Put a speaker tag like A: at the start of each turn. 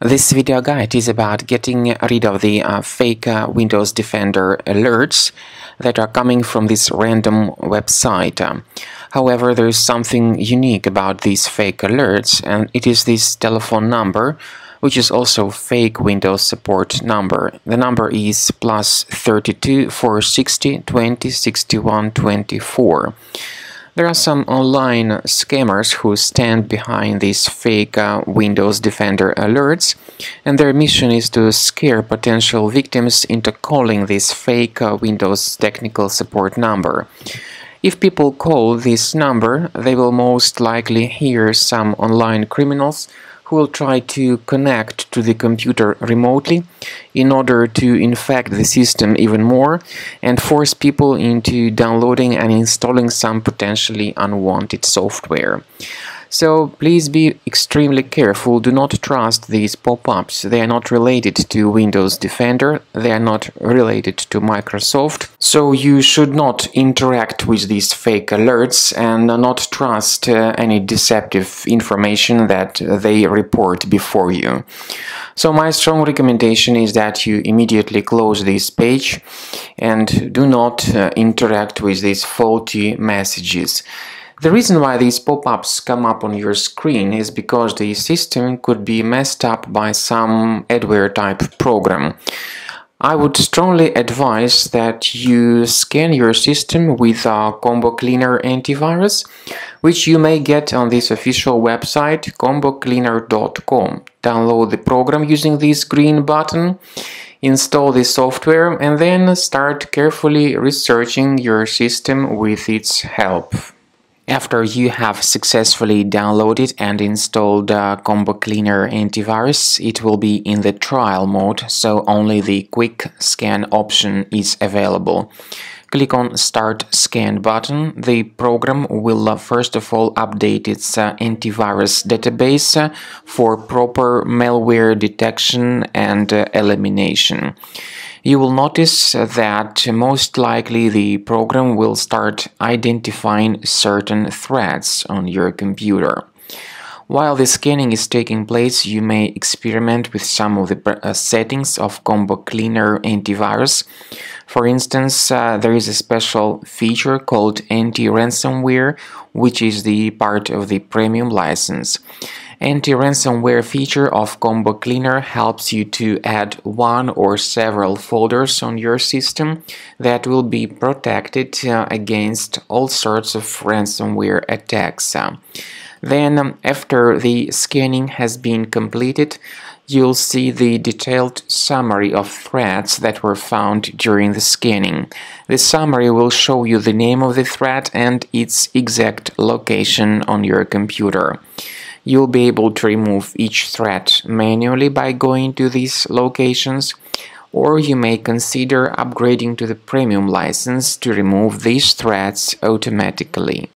A: This video guide is about getting rid of the uh, fake uh, Windows Defender alerts that are coming from this random website. Um, however, there is something unique about these fake alerts and it is this telephone number which is also fake Windows support number. The number is plus 32 460 20 61 24. There are some online scammers who stand behind these fake uh, Windows Defender alerts, and their mission is to scare potential victims into calling this fake uh, Windows technical support number. If people call this number, they will most likely hear some online criminals who will try to connect to the computer remotely in order to infect the system even more and force people into downloading and installing some potentially unwanted software. So please be extremely careful, do not trust these pop-ups, they are not related to Windows Defender, they are not related to Microsoft, so you should not interact with these fake alerts and not trust uh, any deceptive information that they report before you. So my strong recommendation is that you immediately close this page and do not uh, interact with these faulty messages. The reason why these pop-ups come up on your screen is because the system could be messed up by some adware type program. I would strongly advise that you scan your system with a Combo Cleaner antivirus, which you may get on this official website combocleaner.com. Download the program using this green button, install the software, and then start carefully researching your system with its help. After you have successfully downloaded and installed uh, Combo Cleaner antivirus, it will be in the trial mode, so only the quick scan option is available. Click on Start Scan button. The program will uh, first of all update its uh, antivirus database uh, for proper malware detection and uh, elimination you will notice that most likely the program will start identifying certain threads on your computer. While the scanning is taking place, you may experiment with some of the uh, settings of Combo Cleaner antivirus. For instance, uh, there is a special feature called anti-ransomware, which is the part of the premium license. Anti-ransomware feature of Combo Cleaner helps you to add one or several folders on your system that will be protected uh, against all sorts of ransomware attacks. Then, um, after the scanning has been completed, you'll see the detailed summary of threads that were found during the scanning. The summary will show you the name of the thread and its exact location on your computer. You'll be able to remove each thread manually by going to these locations or you may consider upgrading to the premium license to remove these threads automatically.